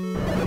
Música